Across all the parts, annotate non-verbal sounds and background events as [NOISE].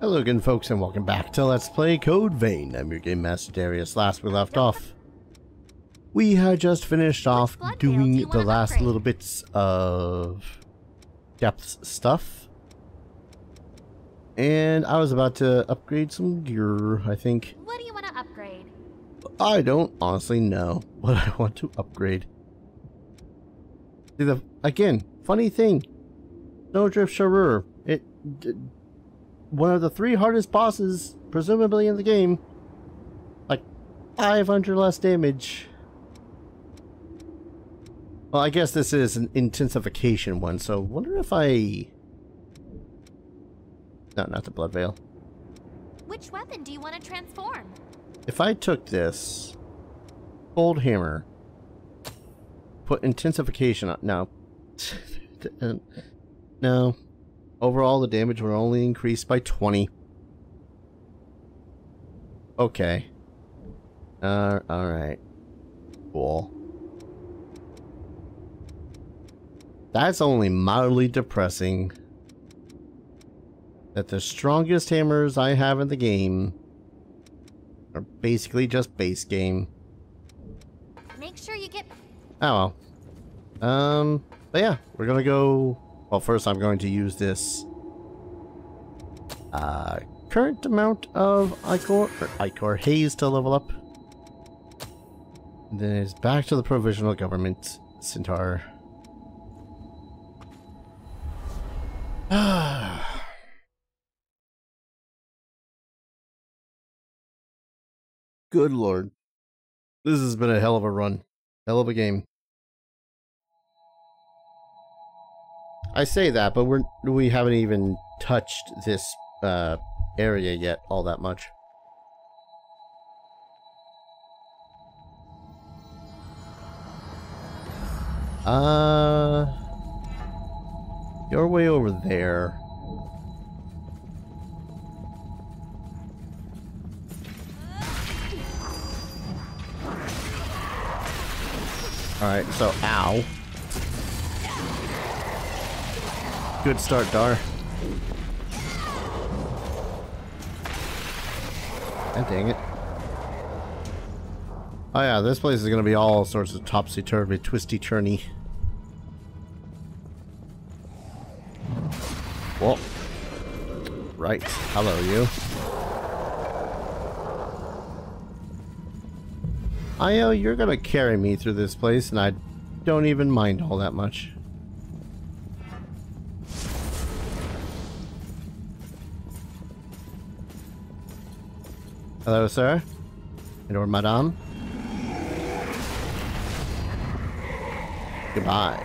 Hello again folks and welcome back to Let's Play Code Vein. I'm your Game Master Darius. Last we left off, we had just finished off doing do the last upgrade? little bits of depths stuff. And I was about to upgrade some gear, I think. What do you want to upgrade? I don't honestly know [LAUGHS] what I want to upgrade. See the again, funny thing. Snowdrift Sharur. It one of the three hardest bosses presumably in the game. Like 500 less damage. Well, I guess this is an intensification one, so wonder if I No, not the Blood Veil. Which weapon do you want to transform? If I took this old hammer, put intensification on, no, [LAUGHS] no, overall the damage will only increase by 20. Okay. Uh, alright. Cool. That's only mildly depressing. That the strongest hammers I have in the game are basically just base game. Make sure you get. Oh well. Um, but yeah, we're gonna go. Well, first I'm going to use this uh, current amount of Ichor or Ichor Haze to level up. Then it's back to the provisional government Center. [SIGHS] Good lord. This has been a hell of a run. Hell of a game. I say that, but we're we haven't even touched this uh, area yet all that much. Uh, you're way over there. Alright, so ow. Good start, Dar. God dang it. Oh yeah, this place is gonna be all sorts of topsy-turvy, twisty-turny. Well, right. Hello, you. I know you're gonna carry me through this place, and I don't even mind all that much. Hello, sir. Or madame. Goodbye.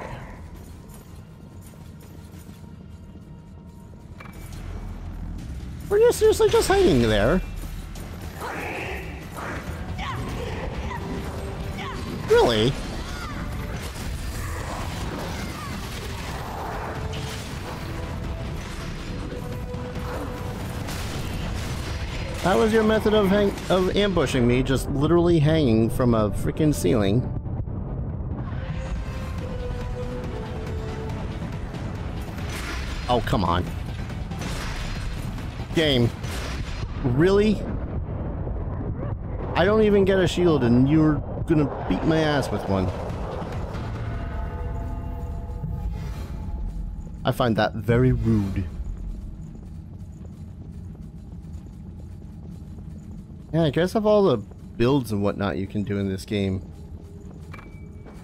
Were you seriously just hanging there? Really? That was your method of hang of ambushing me, just literally hanging from a freaking ceiling. Oh, come on. Game. Really? I don't even get a shield and you're gonna beat my ass with one. I find that very rude. Yeah, I guess of all the builds and whatnot you can do in this game,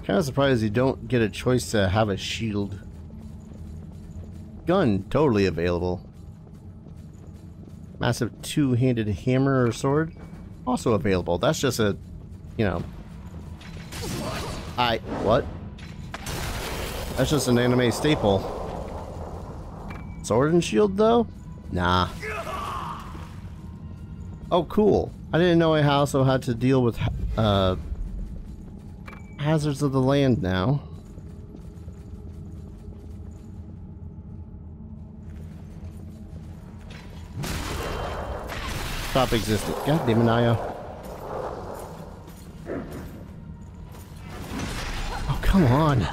kind of surprised you don't get a choice to have a shield. Gun, totally available. Massive two-handed hammer or sword, also available. That's just a, you know, I what? That's just an anime staple. Sword and shield though? Nah. Oh cool. I didn't know I also had to deal with uh hazards of the land now. Stop existing. God damn it. Oh, come on.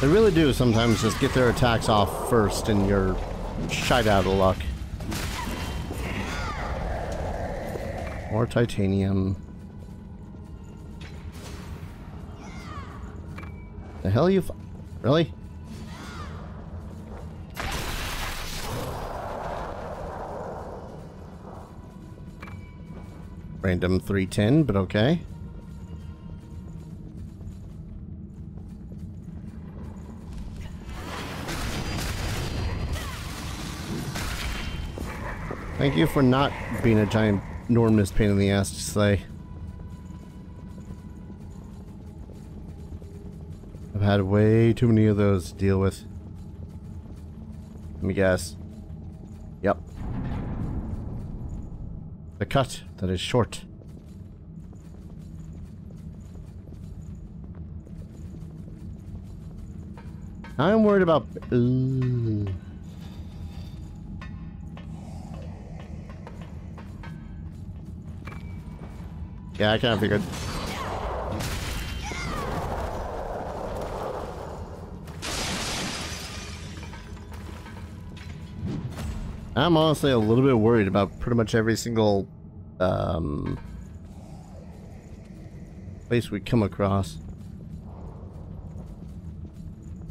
They really do sometimes just get their attacks off first and you're shite out of luck. More titanium. The hell you Really? Random 310, but okay. Thank you for not being a giant enormous pain in the ass to slay. I've had way too many of those to deal with. Let me guess. Yep. The cut that is short. I'm worried about... Ooh. Yeah, I kind of figured. I'm honestly a little bit worried about pretty much every single um, place we come across.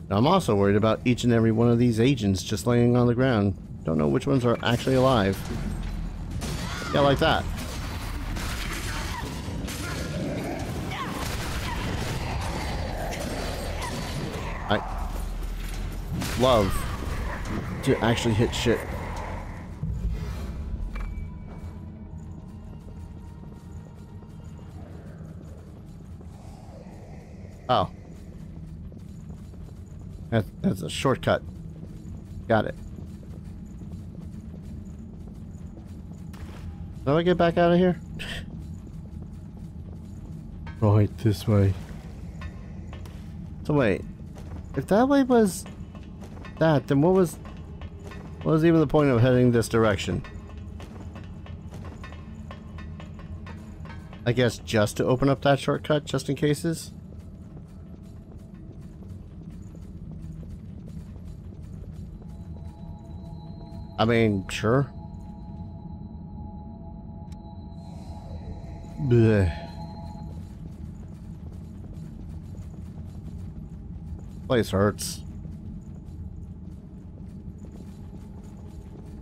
I'm also worried about each and every one of these agents just laying on the ground. Don't know which ones are actually alive. Yeah, like that. Love to actually hit shit. Oh. That, that's a shortcut. Got it. How do I get back out of here? right, this way. So wait, if that way was that, then what was what was even the point of heading this direction? I guess just to open up that shortcut, just in cases? I mean, sure. Place hurts.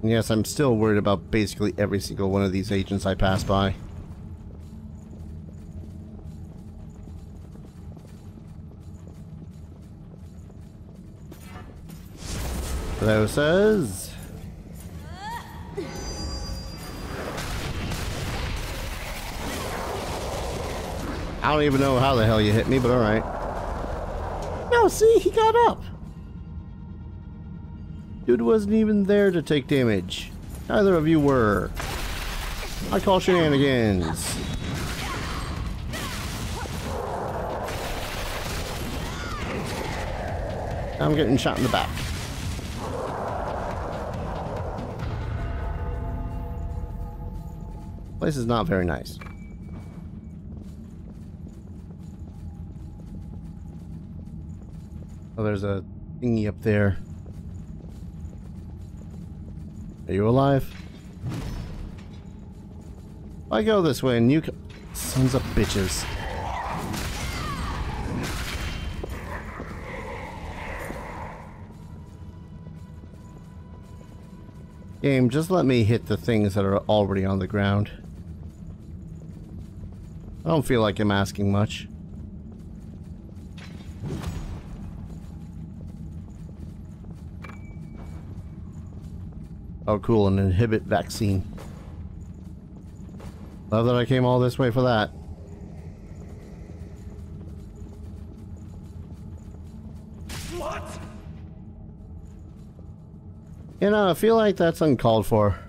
Yes, I'm still worried about basically every single one of these agents I pass by. Hello says... I don't even know how the hell you hit me, but alright. No, see, he got up. Dude wasn't even there to take damage. Neither of you were. I call shenanigans. I'm getting shot in the back. Place is not very nice. Oh, there's a thingy up there. Are you alive? I go this way and you Sons of bitches. Game, just let me hit the things that are already on the ground. I don't feel like I'm asking much. Oh, cool, an inhibit vaccine. Love that I came all this way for that. What? You know, I feel like that's uncalled for.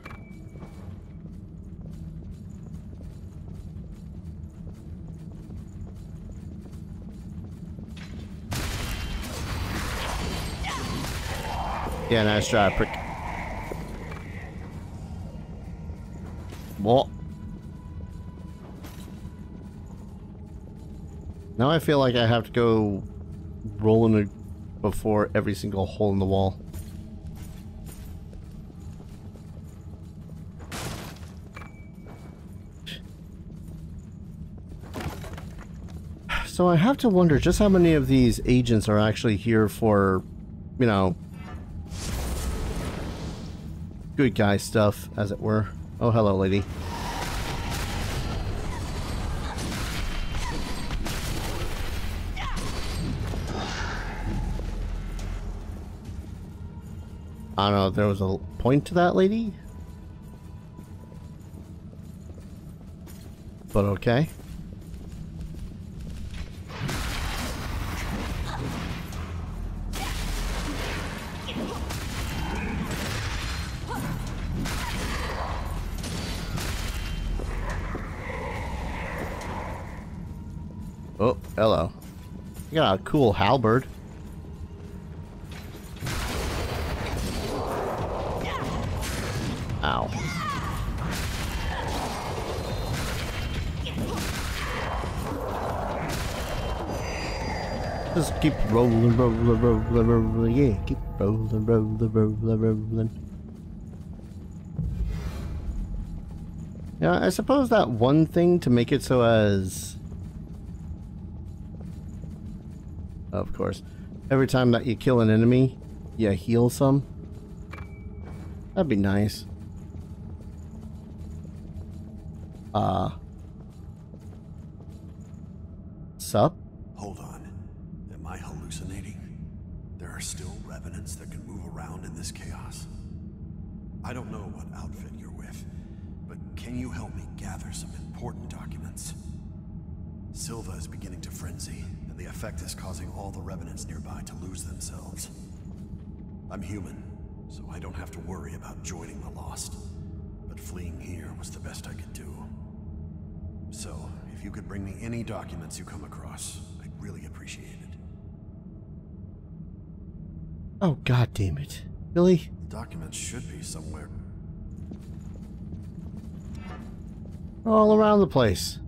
Yeah, nice try, prick. Now I feel like I have to go rolling before every single hole in the wall. So I have to wonder just how many of these agents are actually here for, you know, good guy stuff, as it were. Oh, hello, lady. I don't know there was a point to that lady. But okay. Oh, hello. You got a cool halberd. Ow. Just keep rolling, rolling, rolling, rolling, yeah, keep rolling, rolling, rolling, rolling. Yeah, I suppose that one thing to make it so as... Of course. Every time that you kill an enemy, you heal some. That'd be nice. Uh. Sup? Hold on. Am I hallucinating? There are still revenants that can move around in this chaos. I don't know what outfit you're with, but can you help me gather some important documents? Silva is beginning to frenzy, and the effect is causing all the revenants nearby to lose themselves. I'm human, so I don't have to worry about joining the Lost. But fleeing here was the best I could do. So, if you could bring me any documents you come across, I'd really appreciate it. Oh god damn it. Billy? The documents should be somewhere. All around the place.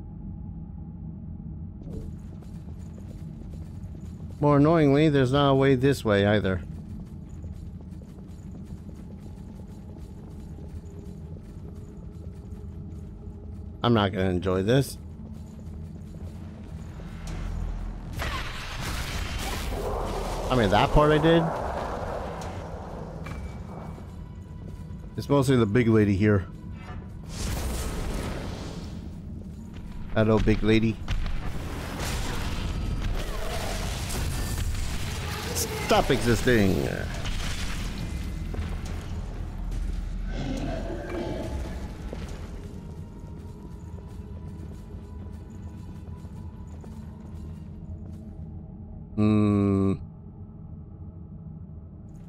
More annoyingly, there's not a way this way either. I'm not going to enjoy this. I mean, that part I did. It's mostly the big lady here. Hello, big lady. Stop existing.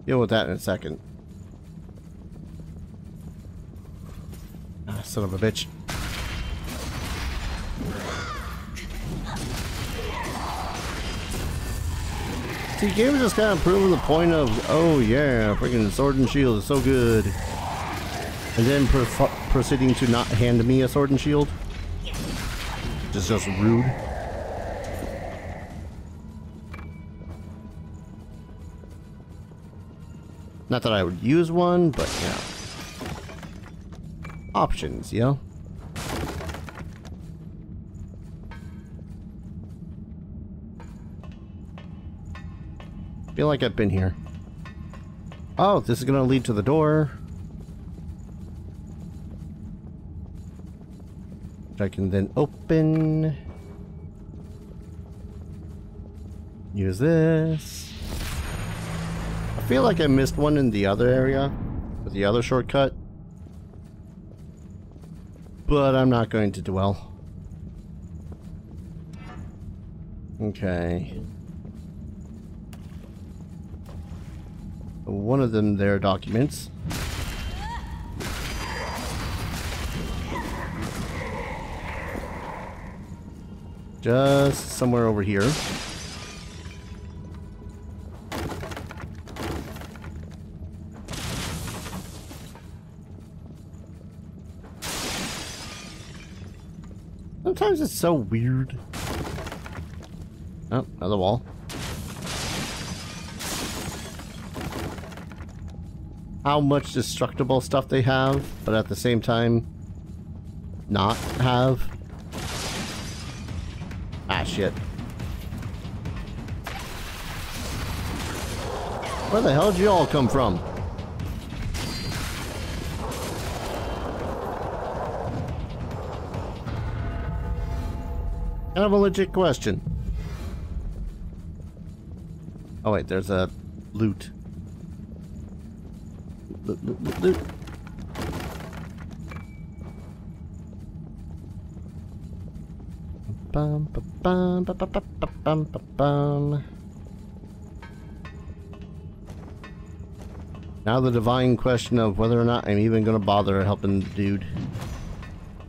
Deal with that in a second. Ah, son of a bitch. See, games just kind of proving the point of, oh yeah, freaking sword and shield is so good. And then proceeding to not hand me a sword and shield. Just just rude. Not that I would use one, but yeah. Options, you know? Feel like I've been here. Oh, this is gonna lead to the door. Which I can then open. Use this. I feel like I missed one in the other area. With the other shortcut. But I'm not going to dwell. Okay. one of them their documents. Just somewhere over here. so weird. Oh, another wall. How much destructible stuff they have, but at the same time, not have. Ah, shit. Where the hell did you all come from? Kind of a legit question. Oh wait, there's a loot. Loot, loot, loot, loot. Bum, bum, ba, ba, ba, ba, bum, bum. Now the divine question of whether or not I'm even gonna bother helping the dude.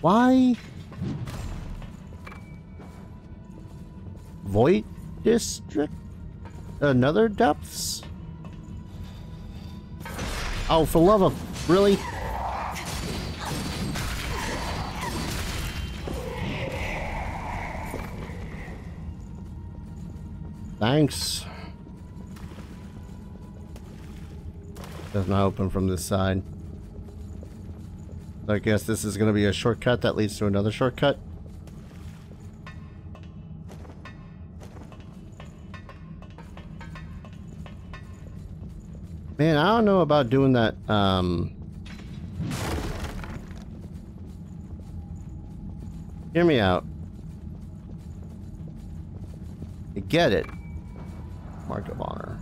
Why? Void District? Another depths? Oh, for love of... Really? Thanks. Does not open from this side. I guess this is going to be a shortcut that leads to another shortcut. Man, I don't know about doing that, um... Hear me out. I get it. Mark of Honor.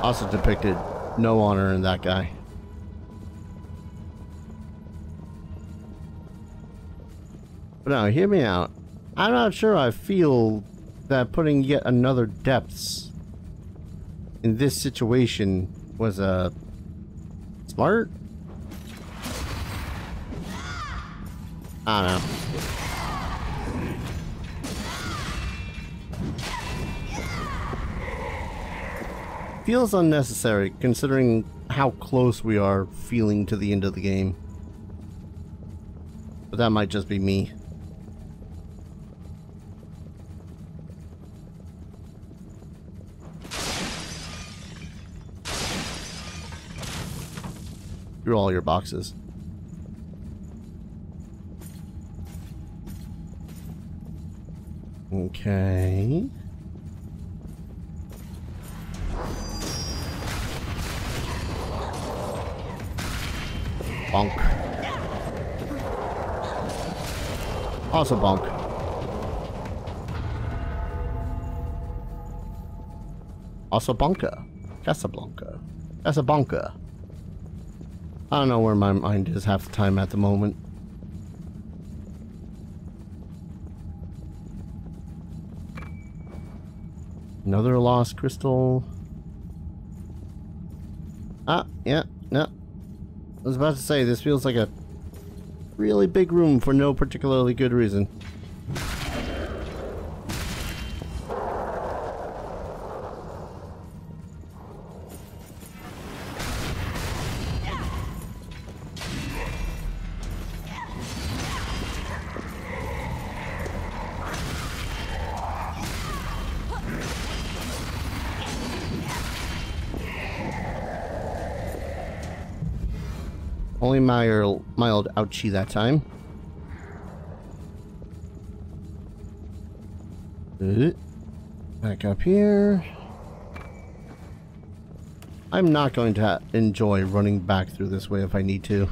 Also depicted no honor in that guy. But now, hear me out. I'm not sure I feel that putting yet another depths in this situation was a uh, smart. I don't know. Feels unnecessary considering how close we are feeling to the end of the game. But that might just be me. Through all your boxes. Okay. Bonk. Also bonk. Also bonka. Casablanca. Casablanca. I don't know where my mind is half the time at the moment. Another lost crystal. Ah, yeah, no. I was about to say, this feels like a really big room for no particularly good reason. Mild, mild ouchie that time. Uh, back up here. I'm not going to enjoy running back through this way if I need to.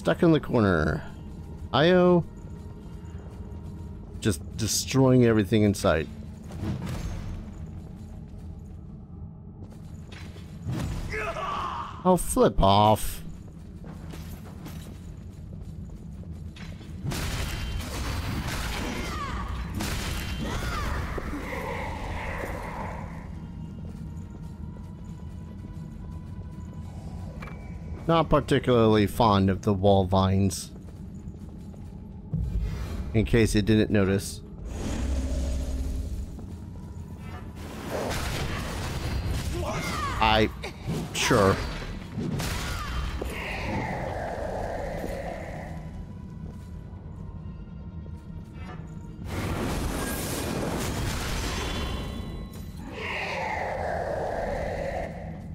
Stuck in the corner. Io just destroying everything in sight. I'll flip off. Not particularly fond of the wall vines. In case you didn't notice. I... Sure.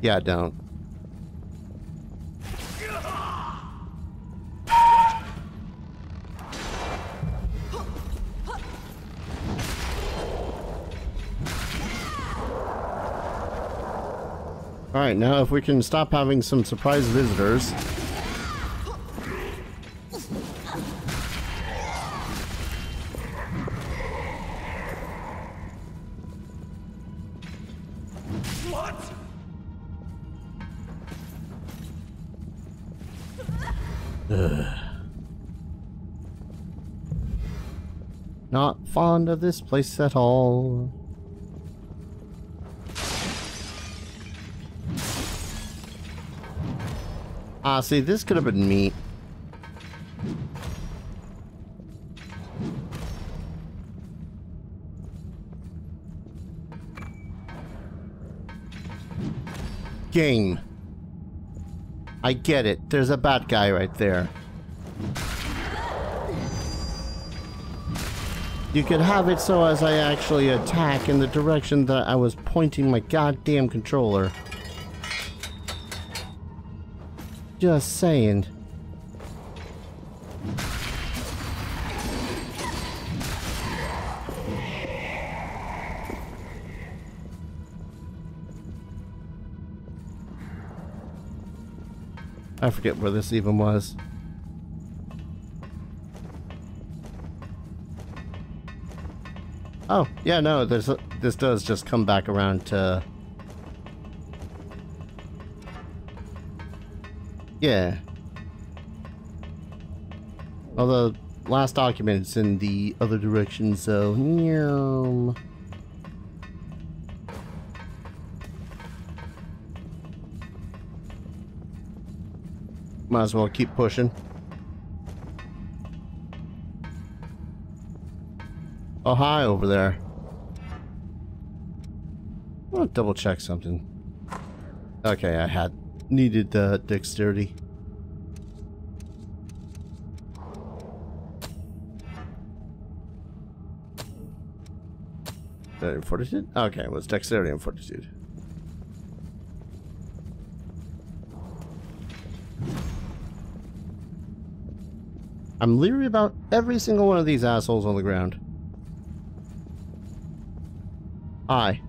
Yeah, don't. Alright, now if we can stop having some surprise visitors. What? Not fond of this place at all. Ah, see, this could have been me. Game. I get it. There's a bad guy right there. You could have it so as I actually attack in the direction that I was pointing my goddamn controller. Just saying. I forget where this even was. Oh, yeah, no, this, this does just come back around to... Yeah. Although, last document's in the other direction, so... Might as well keep pushing. Oh, hi over there. I want to double check something. Okay, I had needed the dexterity. That fortitude? Okay, it was dexterity and fortitude. I'm leery about every single one of these assholes on the ground. Hi.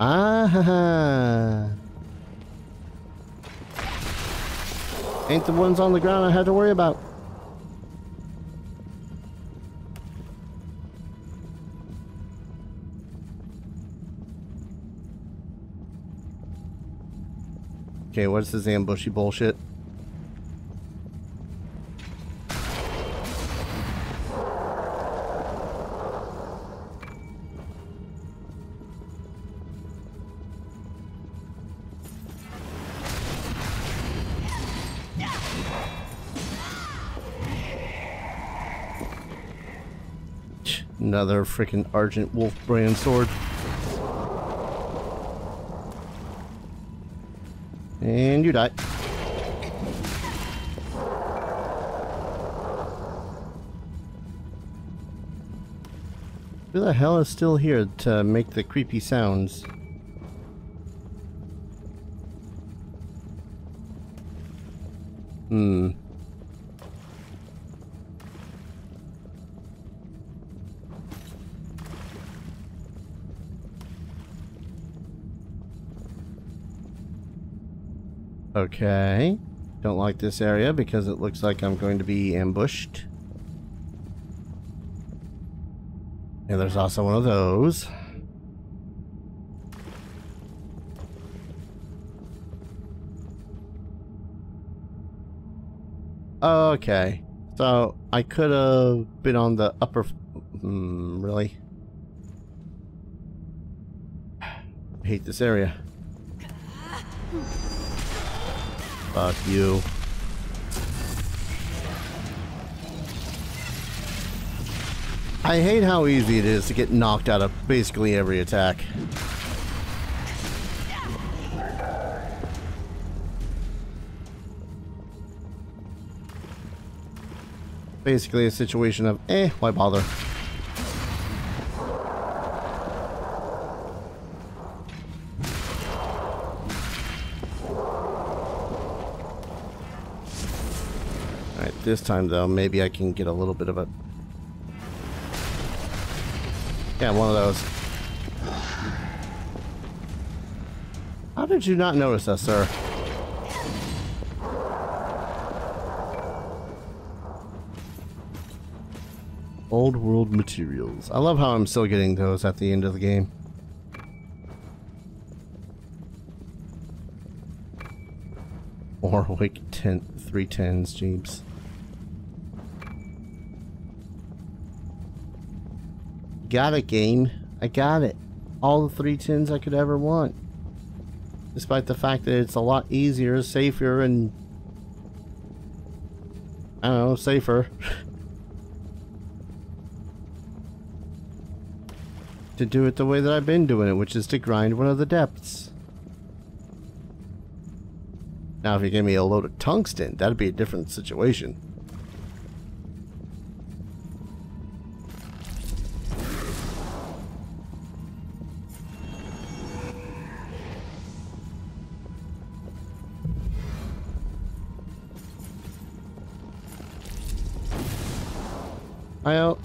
Ah ha ha. Ain't the ones on the ground I had to worry about. Okay, what's this ambushy bullshit? Another freaking Argent Wolf brand sword. And you die. Who the hell is still here to make the creepy sounds? Hmm. Okay. Don't like this area because it looks like I'm going to be ambushed. And there's also one of those. Okay. So, I could have been on the upper... Mm, really? I [SIGHS] hate this area. Fuck you. I hate how easy it is to get knocked out of basically every attack. Basically a situation of, eh, why bother? This time though, maybe I can get a little bit of a... Yeah, one of those. How did you not notice us, sir? Old world materials. I love how I'm still getting those at the end of the game. Ten, three tens, Jeeps. Got it, game. I got it. All the three tens I could ever want. Despite the fact that it's a lot easier, safer, and... I don't know, safer. [LAUGHS] to do it the way that I've been doing it, which is to grind one of the depths. Now, if you give me a load of tungsten, that'd be a different situation.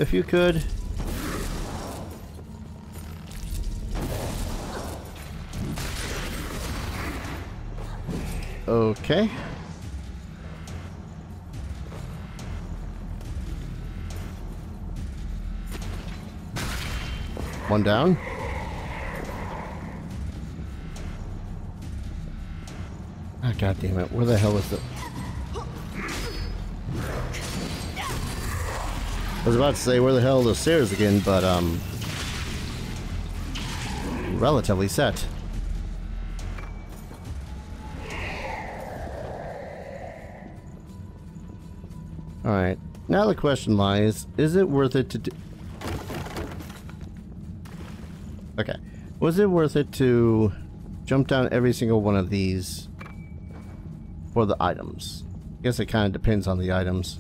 If you could. Okay. One down. Ah, god damn it. Where the hell is it? I was about to say where the hell are the stairs again, but um relatively set. Alright. Now the question lies, is it worth it to do... Okay. Was it worth it to jump down every single one of these for the items? I guess it kind of depends on the items.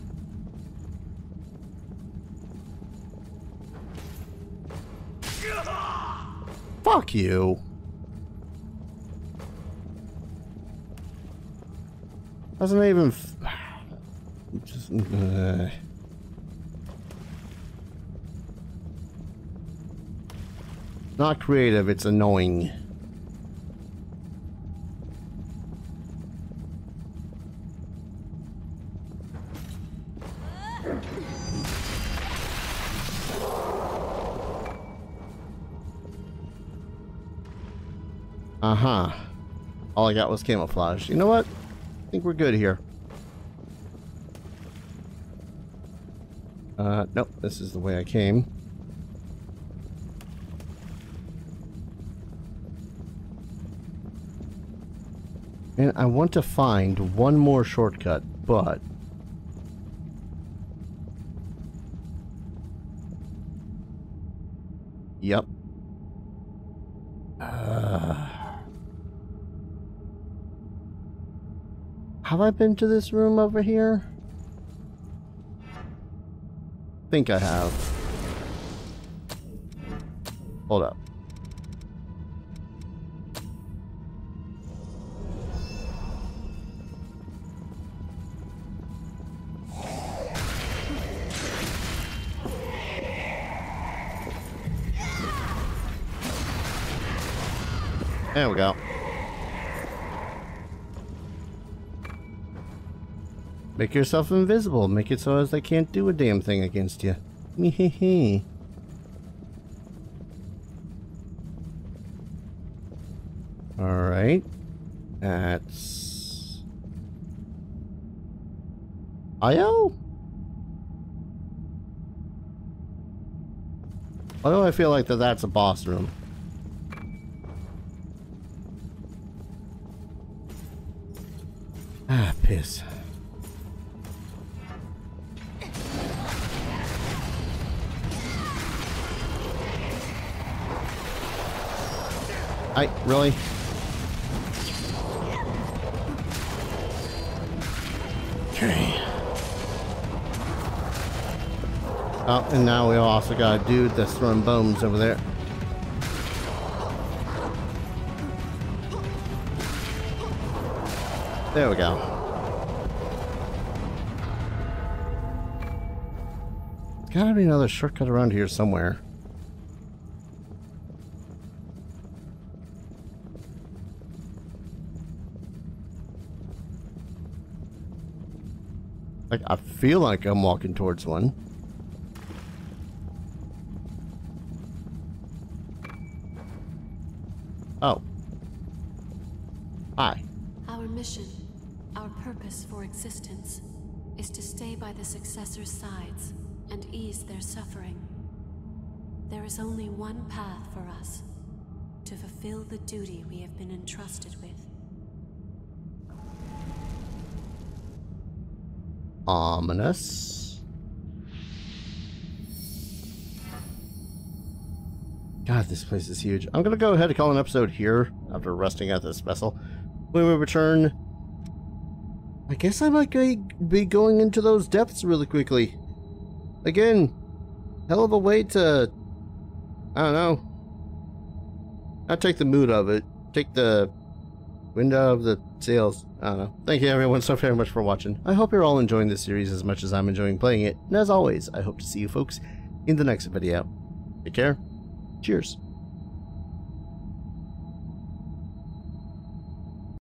Fuck you. Doesn't even... Just, uh. Not creative, it's annoying. All I got was camouflage. You know what? I think we're good here. Uh, nope, this is the way I came. And I want to find one more shortcut, but... Yep. Uh... Have I been to this room over here? think I have. Hold up. There we go. Make yourself invisible. Make it so as they can't do a damn thing against you. [LAUGHS] Mehehe. Alright. That's... Io? Why do I feel like that that's a boss room? Ah, piss. I really? Okay. Oh, and now we also got a dude that's throwing bombs over there. There we go. There's gotta be another shortcut around here somewhere. Like, I feel like I'm walking towards one. Oh. Hi. Our mission, our purpose for existence, is to stay by the successors' sides and ease their suffering. There is only one path for us to fulfill the duty we have been entrusted with. Ominous. God, this place is huge. I'm gonna go ahead and call an episode here after resting at this vessel. When we return, I guess I might be going into those depths really quickly. Again, hell of a way to, I don't know, not take the mood of it, take the wind out of the sails. I uh, don't know. Thank you everyone so very much for watching. I hope you're all enjoying this series as much as I'm enjoying playing it. And as always, I hope to see you folks in the next video. Take care. Cheers.